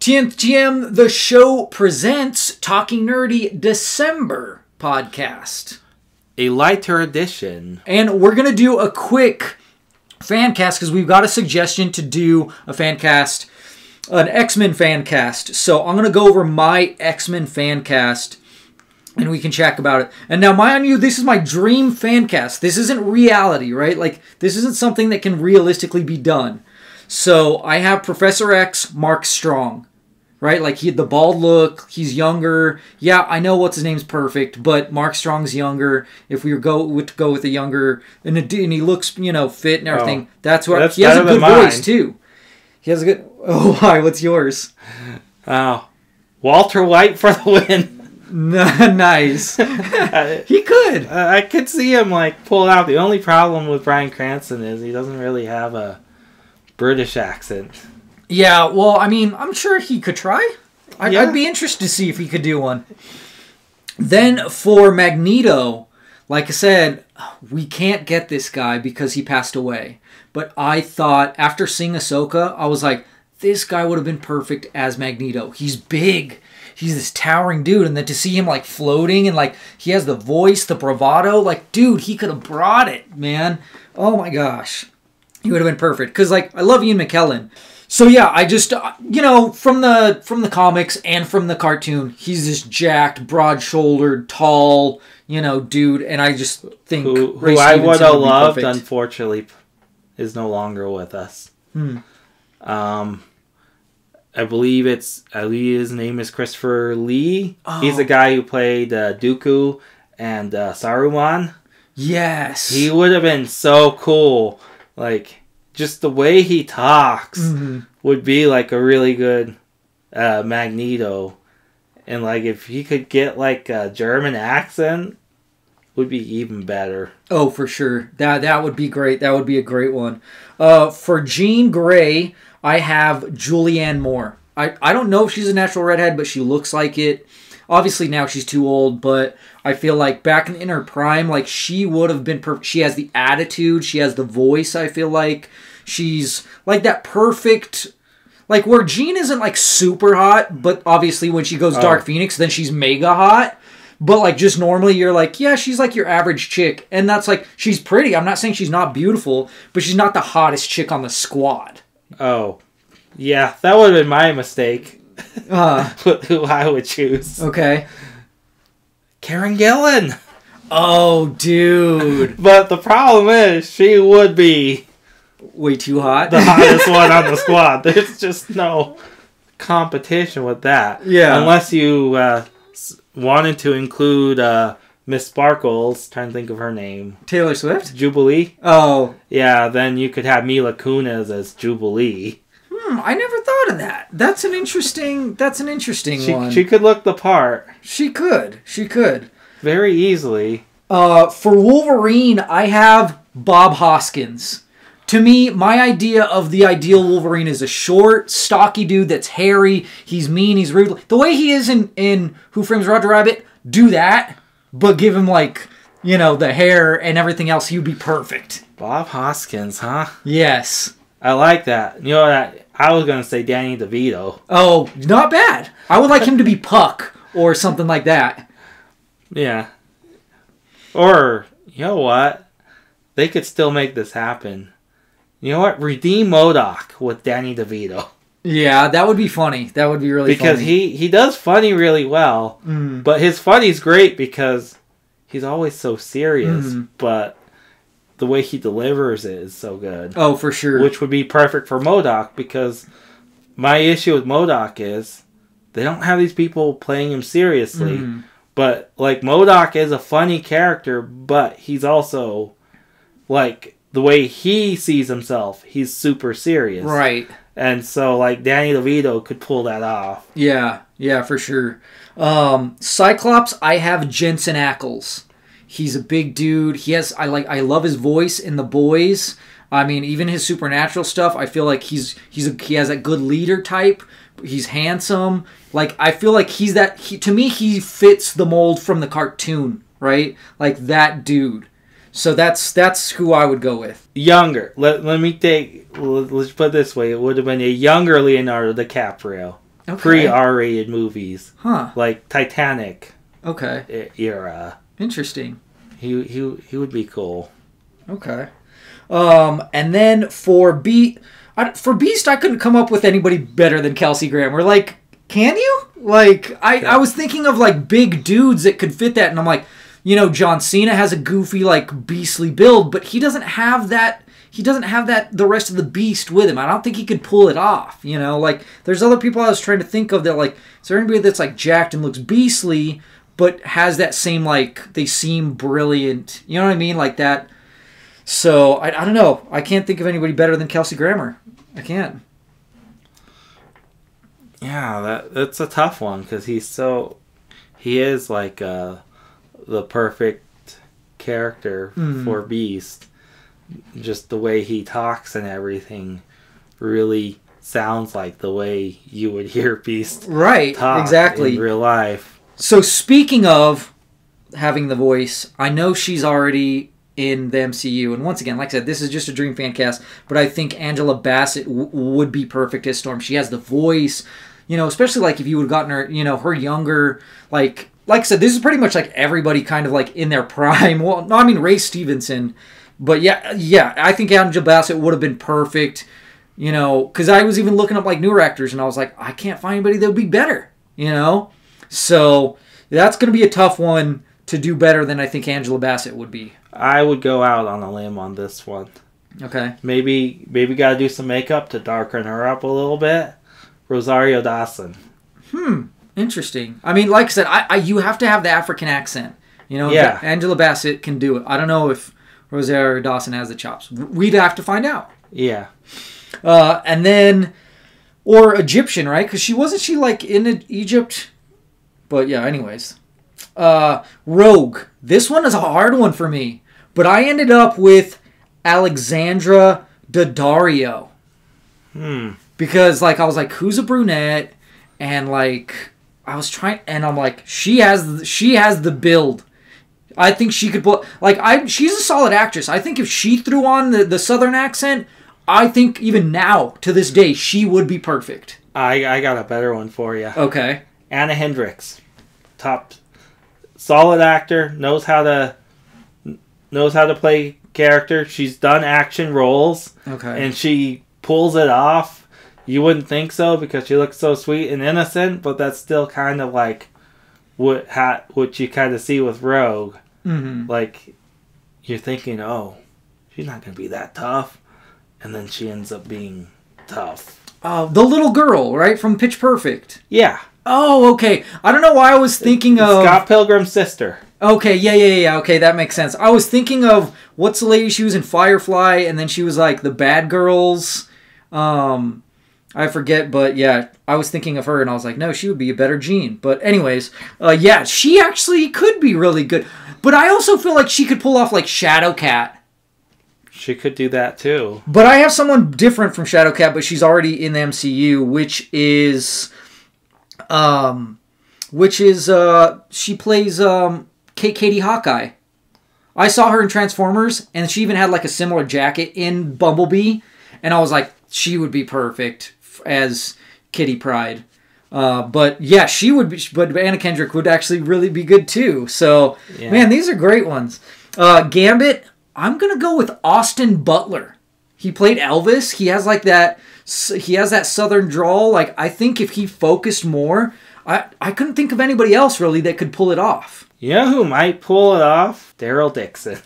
TNTM, the show presents Talking Nerdy December podcast. A lighter edition. And we're going to do a quick fan cast because we've got a suggestion to do a fan cast, an X Men fan cast. So I'm going to go over my X Men fan cast and we can chat about it. And now, mind you, this is my dream fan cast. This isn't reality, right? Like, this isn't something that can realistically be done. So I have Professor X, Mark Strong, right? Like he had the bald look. He's younger. Yeah, I know what's his name's perfect, but Mark Strong's younger. If we were go to go with a younger and, a, and he looks, you know, fit and oh. everything. Oh, that's what that's he has a good voice mine. too. He has a good. Oh, why? What's yours? Oh, Walter White for the win. nice. Uh, he could. Uh, I could see him like pull out. The only problem with Bryan Cranston is he doesn't really have a British accent. Yeah. Well, I mean, I'm sure he could try. I'd, Yeah. I'd be interested to see if he could do one. Then for Magneto, like I said, we can't get this guy because he passed away. But I thought after seeing Ahsoka, I was like, this guy would have been perfect as Magneto. He's big. He's this towering dude, and then to see him like floating and like he has the voice, the bravado, like dude, he could have brought it, man. Oh my gosh, he would have been perfect. Cause like I love Ian McKellen, so yeah, I just uh, you know from the from the comics and from the cartoon, he's this jacked, broad-shouldered, tall, you know, dude, and I just think Who, who I would have loved, perfect. unfortunately, is no longer with us. Hmm. Um, I believe it's I believe his name is Christopher Lee. He's Oh. the guy who played uh, Dooku and uh, Saruman. Yes, He would have been so cool. Like just the way he talks Mhm. would be like a really good uh, Magneto. And like if he could get like a German accent, would be even better. Oh, for sure. That that would be great. That would be a great one. Uh, for Jean Grey, I have Julianne Moore. I, I don't know if she's a natural redhead, but she looks like it. Obviously now she's too old, but I feel like back in, in her prime, like she would have been perfect. She has the attitude, she has the voice. I feel like she's like that perfect. Like where Jean isn't like super hot, but obviously when she goes Dark Oh. Phoenix, then she's mega hot. But like just normally you're like, yeah, she's like your average chick. And that's like she's pretty. I'm not saying she's not beautiful, but she's not the hottest chick on the squad. Oh, yeah, that would have been my mistake. Uh, who I would choose. okay. Karen Gillan. Oh, dude. But the problem is, she would be Way too hot. the hottest one on the squad. There's just no competition with that. Yeah. Unless you uh, wanted to include uh, Miss Sparkles, trying to think of her name, Taylor Swift? Jubilee. Oh. Yeah, then you could have Mila Kunis as Jubilee. Hmm, I never thought of that. That's an interesting that's an interesting She, one. she could look the part she could. She could. very easily. Uh, for Wolverine, I have Bob Hoskins. To me, my idea of the ideal Wolverine is a short, stocky dude that's hairy. He's mean. He's rude. The way he is in in Who Frames Roger Rabbit, do that, but give him like you know the hair and everything else. He would be perfect. Bob Hoskins, huh? Yes. I like that. You know what? I was gonna say Danny DeVito. Oh, not bad. I would like him to be Puck or something like that. Yeah. Or you know what? They could still make this happen. You know what? Redeem MODOK with Danny DeVito Yeah, that would be funny. That would be really because funny. he he does funny really well, Mm. but his funny's great because he's always so serious, Mhm. but the way he delivers it is so good. Oh, for sure. which would be perfect for MODOK because my issue with MODOK is they don't have these people playing him seriously. Mhm. But like MODOK is a funny character, but he's also like the way he sees himself, he's super serious. Right. And so like Danny DeVito could pull that off. Yeah, yeah, for sure. Um, Cyclops, I have Jensen Ackles. He's a big dude. He has I like I love his voice in the boys. I mean, even his supernatural stuff, I feel like he's he's a, he has that good leader type. He's handsome. Like I feel like he's that he, to me he fits the mold from the cartoon, right? Like that dude. So that's that's who I would go with. Younger. Let, let me take let- let's put it this way, it would have been a younger Leonardo DiCaprio. Okay. pre R-rated movies Huh. like Titanic Okay. era. Interesting. He he he would be cool. Okay. Um, and then for Be I, for Beast, I couldn't come up with anybody better than Kelsey Grammer. Like, can you? Like, I, I was thinking of like big dudes that could fit that, and I'm like, you know, John Cena has a goofy like beastly build, but he doesn't have that. He doesn't have that the rest of the beast with him. I don't think he could pull it off. You know, like there's other people I was trying to think of that like is there anybody that's like jacked and looks beastly, but has that same like they seem brilliant. You know what I mean? Like that. So I, I don't know. I can't think of anybody better than Kelsey Grammer. I can't. Yeah, that that's a tough one because he's so he is like uh, the perfect character Mhm. for Beast. Just the way he talks and everything really sounds like the way you would hear Beast Right. talk exactly. in real life. So speaking of having the voice, I know she's already in the MCU, and once again, like I said, this is just a Dream fan cast, but I think Angela Bassett w- would be perfect as Storm. She has the voice, you know, especially like if you would have gotten her, you know, her younger, like like I said, this is pretty much like everybody kind of like in their prime. Well, no, I mean Ray Stevenson, but yeah, yeah, I think Angela Bassett would have been perfect. You know, because I was even looking up like newer actors, and I was like, I can't find anybody that would be better. You know, so that's going to be a tough one to do better than I think Angela Bassett would be. I would go out on a limb on this one. Okay. Maybe maybe got to do some makeup to darken her up a little bit. Rosario Dawson. Hmm. Interesting. I mean, like I said, I, I you have to have the African accent. You know, Yeah. Angela Bassett can do it. I don't know if Rosario Dawson has the chops. We'd have to find out. Yeah. Uh, and then, or Egyptian, right? Because she wasn't she like in Egypt. But yeah, anyways. Uh, Rogue. This one is a hard one for me, but I ended up with Alexandra Daddario Hmm. because like I was like, who's a brunette? And like I was trying, and I'm like, she has she has the build. I think she could put like I. She's a solid actress. I think if she threw on the the southern accent, I think even now to this day she would be perfect. I I got a better one for you. Okay. Anna Hendricks, top, solid actor, knows how to knows how to play character. She's done action roles Okay. and she pulls it off. You wouldn't think so because she looks so sweet and innocent, but that's still kind of like what ha- what you kind of see with Rogue. hmm Like you're thinking, oh, she's not gonna be that tough, and then she ends up being tough. Oh, the little girl, right from Pitch Perfect. Yeah, Oh, okay. I don't know why I was thinking of. Scott Pilgrim's sister. Okay, yeah, yeah, yeah. Okay, that makes sense. I was thinking of what's the lady she was in Firefly, and then she was like the bad girls. Um, I forget, but yeah, I was thinking of her, and I was like, no, she would be a better Jean. But anyways, uh, yeah, she actually could be really good. But I also feel like she could pull off like Shadowcat. She could do that too. But I have someone different from Shadowcat, but she's already in the MCU, which is, um, which is uh, she plays um, Kate Katie Hawkeye. I saw her in Transformers, and she even had like a similar jacket in Bumblebee, and I was like, she would be perfect as Kitty Pryde. Uh, but yeah, she would be. But Anna Kendrick would actually really be good too. So Yeah. man, these are great ones. Uh, Gambit, I'm gonna go with Austin Butler. He played Elvis. He has like that. He has that southern drawl. Like I think if he focused more, I I couldn't think of anybody else really that could pull it off. You know who might pull it off? Daryl Dixon.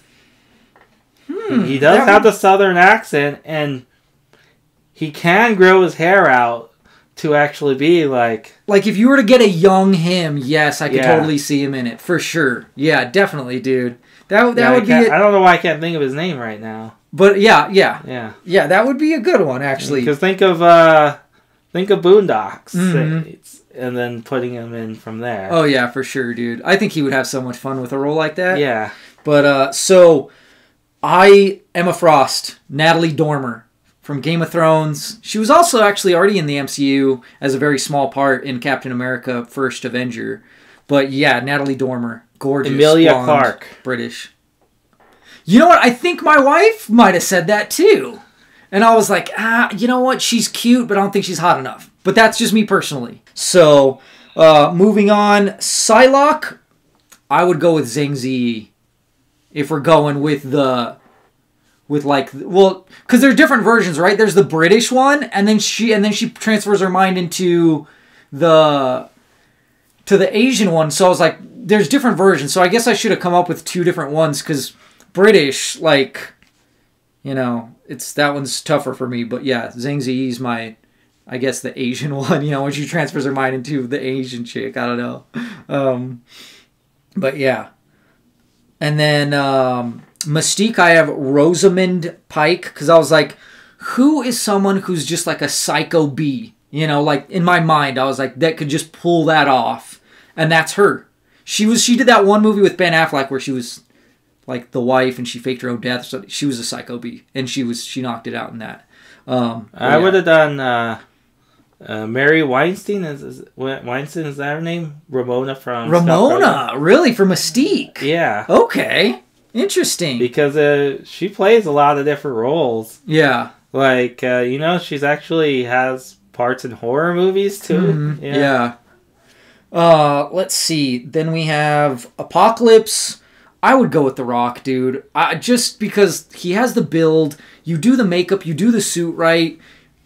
Hmm, he does have would- the southern accent, and he can grow his hair out to actually be like Like if you were to get a young him, yes, I could Yeah. totally see him in it for sure. Yeah, definitely, dude. That that Yeah, would be. I don't know why I can't think of his name right now. But yeah, yeah, Yeah, yeah, that would be a good one actually. because think of uh, think of Boondocks, Mhm. And then putting him in from there. Oh yeah, for sure, dude. I think he would have so much fun with a role like that. yeah, But uh, so I Emma Frost, Natalie Dormer from Game of Thrones. She was also actually already in the MCU as a very small part in Captain America: First Avenger. But yeah, Natalie Dormer, gorgeous. Emilia blonde, Clarke. British. You know what? I think my wife might have said that too. And I was like, ah, you know what? She's cute, but I don't think she's hot enough. But that's just me personally. So, uh, moving on, Psylocke, I would go with Zhang Ziyi if we're going with the with like well because there's different versions right? There's the british one and then she and then she transfers her mind into the to the asian one. So i was like there's different versions. So i guess i should have come up with two different ones because british like you know it's that one's tougher for me. But yeah zhang is my i guess the asian one you know when she transfers her mind into the asian chick i don't know. Um but yeah. And then um, Mystique, I have Rosamund Pike because I was like, who is someone who's just like a psycho bee? You know, like in my mind, I was like, that could just pull that off, and that's her. She was. She did that one movie with Ben Affleck where she was like the wife and she faked her own death. So she was a psycho bee, and she was she knocked it out in that. Um, I yeah. would have done uh, uh, Mary Weinstein. Is, is Weinstein is that her name? Ramona from Ramona, really for Mystique. Yeah. Okay, interesting. Because uh, she plays a lot of different roles. yeah. Like uh, you know, she's actually has parts in horror movies too. Mhm, Yeah. Uh, let's see. Then we have Apocalypse. I would go with The Rock, dude. I, just because he has the build, you do the makeup, you do the suit right.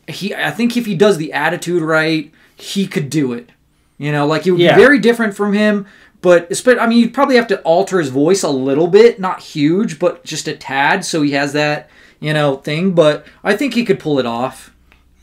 He, I think if he does the attitude right, he could do it. You know, like it would Yeah. be very different from him. But espe- I mean, you'd probably have to alter his voice a little bit, not huge, but just a tad, so he has that you know thing. But I think he could pull it off.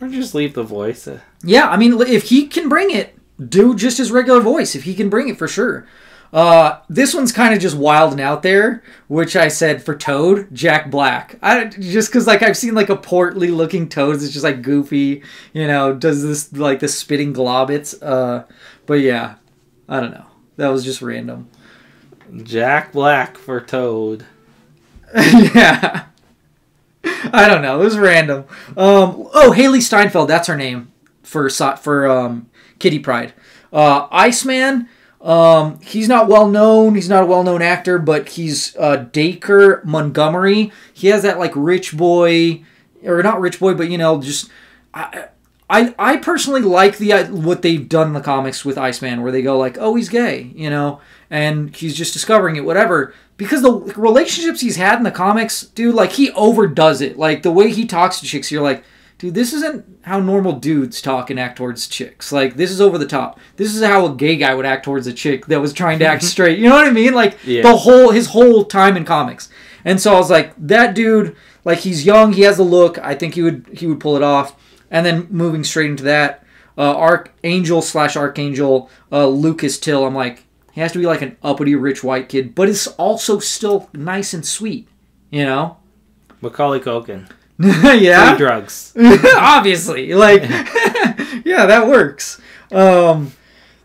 Or just leave the voice. Uh, Yeah, I mean, if he can bring it, do just his regular voice. If he can bring it, for sure. Uh, this one's kind of just wild and out there, which I said for Toad, Jack Black. I just because like I've seen like a portly looking Toad that's just like goofy, you know, does this like the spitting globbits. Uh, but yeah, I don't know. That was just random. Jack Black for Toad. yeah. I don't know. It was random. Um, oh, Hailee Steinfeld. That's her name for for um, Kitty Pryde. Uh, Iceman. Um, he's not well known. He's not a well known actor, but he's uh, Dacre Montgomery. He has that like rich boy, or not rich boy, but you know, just I, I, I personally like the uh, what they've done in the comics with Iceman, where they go like, oh, he's gay, you know, and he's just discovering it, whatever. Because the relationships he's had in the comics, dude, like he overdoes it. Like the way he talks to chicks, you're like, dude, this isn't how normal dudes talk and act towards chicks. Like this is over the top. This is how a gay guy would act towards a chick that was trying to act straight. You know what I mean? Like Yeah. the whole his whole time in comics. And so I was like, that dude, like he's young, he has the look. I think he would he would pull it off. And then moving straight into that, uh, Archangel slash Archangel uh, Lucas Till. I'm like, he has to be like an uppity rich white kid, but it's also still nice and sweet. You know? Macaulay Culkin. yeah. Free drugs. Obviously, like, yeah, that works. Um,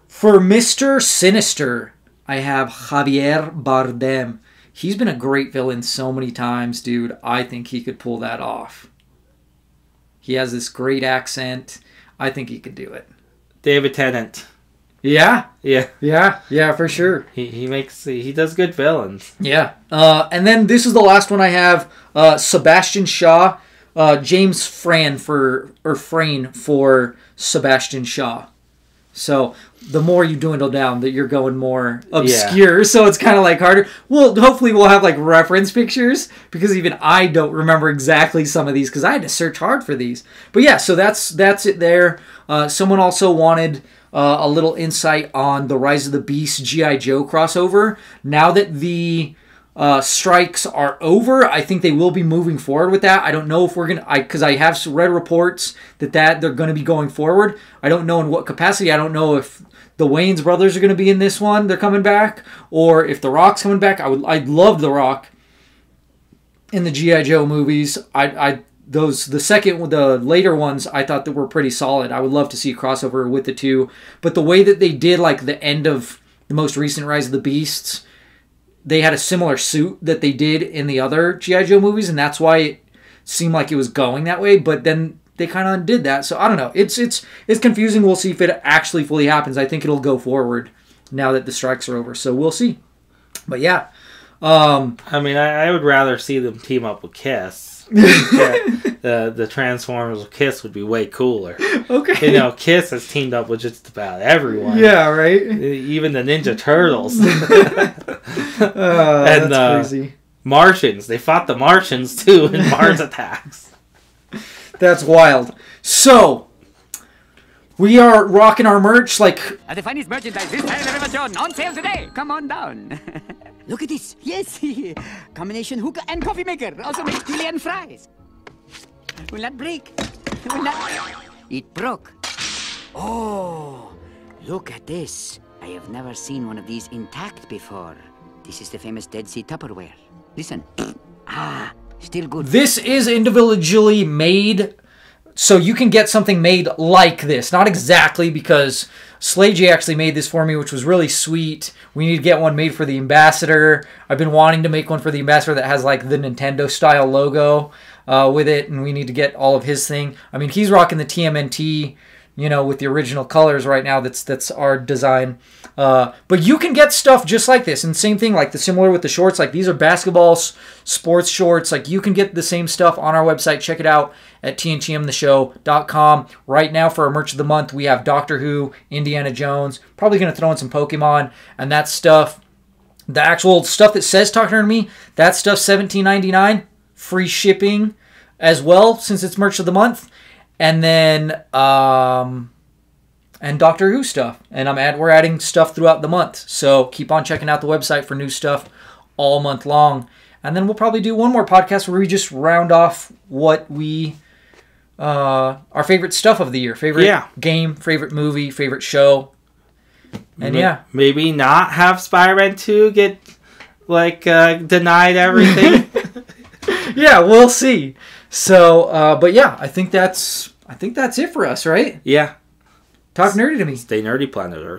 for Mister Sinister, I have Javier Bardem. He's been a great villain so many times, dude. I think he could pull that off. He has this great accent. I think he could do it. David Tennant. Yeah, Yeah, yeah, yeah, for sure. he, he makes he does good villains. Yeah. Uh, and then this is the last one I have. Uh, Sebastian Shaw, uh, James Fran for or Frayne for Sebastian Shaw. So the more you dwindle down, that you're going more obscure. So it's kind of like harder. Well, hopefully we'll have like reference pictures because even I don't remember exactly some of these because I had to search hard for these. But yeah, so that's that's it there. Uh, someone also wanted uh, a little insight on the Rise of the Beast GI Joe crossover. Now that the uh, strikes are over, I think they will be moving forward with that. I don't know if we're gonna, I because I have read reports that that they're going to be going forward. I don't know in what capacity. I don't know if the Wayans brothers are going to be in this one. They're coming back, or if the Rock's coming back. I would, I'd love the Rock in the GI Joe movies. I, I those the second the later ones I thought that were pretty solid. I would love to see a crossover with the two, but the way that they did like the end of the most recent Rise of the Beasts, they had a similar suit that they did in the other GI Joe movies, and that's why it seemed like it was going that way. But then they kind of undid that, so I don't know. It's it's it's confusing. We'll see if it actually fully happens. I think it'll go forward now that the strikes are over, so we'll see. But yeah. Um, I mean, I, I would rather see them team up with Kiss. the the Transformers with Kiss would be way cooler. okay. You know, Kiss has teamed up with just about everyone. Yeah, right. Even the Ninja Turtles. Uh, And, that's uh, crazy. Martians. They fought the Martians too in Mars Attacks. That's wild. So we are rocking our merch like the finest merchandise this side of the River Jordan on sale today. Come on down. Look at this. Yes. Combination hookah and coffee maker. Also makes chili and fries. Will not break. Will not. It broke. Oh, look at this. I have never seen one of these intact before. This is the famous Dead Sea Tupperware. Listen. Ah, still good. this is individually made so you can get something made like this. Not exactly because Slagey actually made this for me which was really sweet. We need to get one made for the ambassador. I've been wanting to make one for the ambassador that has like the nintendo style logo uh, with it and we need to get all of his thing. I mean he's rocking the tmnt you know with the original colors right now that's that's our design. Uh, but you can get stuff just like this and same thing like the similar with the shorts like these are basketball sports shorts like you can get the same stuff on our website. Check it out at tntmtheshow.com right now for our merch of the month we have doctor who indiana jones probably to throw in some pokemon and that stuff the actual stuff that says talk to me that stuff 17.99 free shipping as well since it's merch of the month and then um and Doctor Who stuff. And I'm add we're adding stuff throughout the month. So keep on checking out the website for new stuff all month long. And then we'll probably do one more podcast where we just round off what we uh our favorite stuff of the year. Favorite Yeah. game, favorite movie, favorite show. And Ma- yeah. Maybe not have Spider-Man 2 get like uh, denied everything. Yeah, we'll see. So uh but yeah, I think that's I think that's it for us, right? yeah. Talk nerdy to me. Stay nerdy, planet Earth.